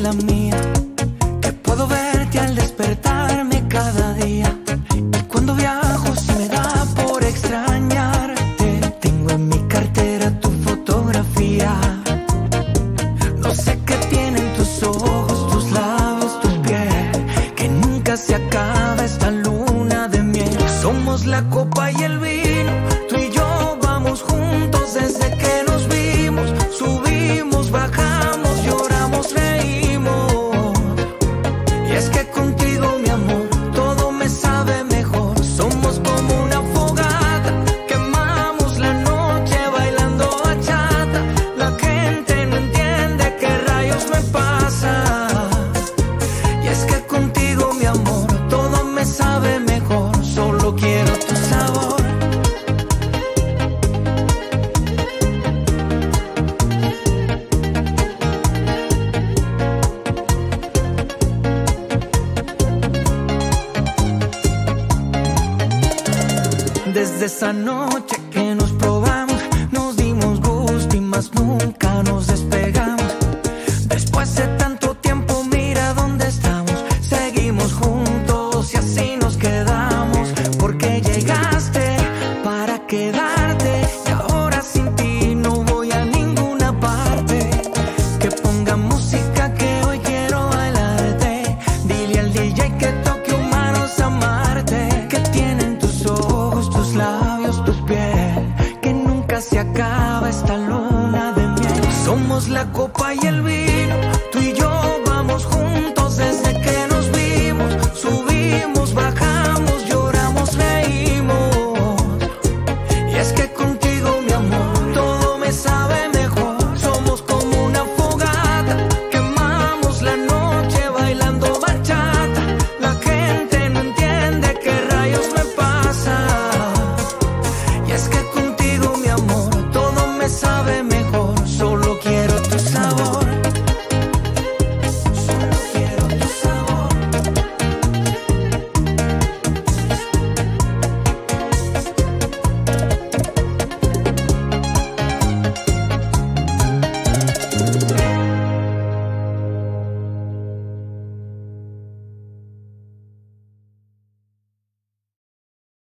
la mía, que puedo verte al despertarme cada día. Y cuando viajo se me da por extrañarte. Tengo en mi cartera tu fotografía. No sé qué tienen tus ojos, tus labios, tu piel, que nunca se acaba esta luna de miel. Somos la copa y el vino, tú y yo vamos juntos desde que sabe mejor, solo quiero tu sabor. Desde esa noche que nos probamos, nos dimos gusto y más nunca nos despedimos. tu piel, que nunca se acaba esta luna de miel. Somos la copa y el vino, tú y yo vamos juntos desde que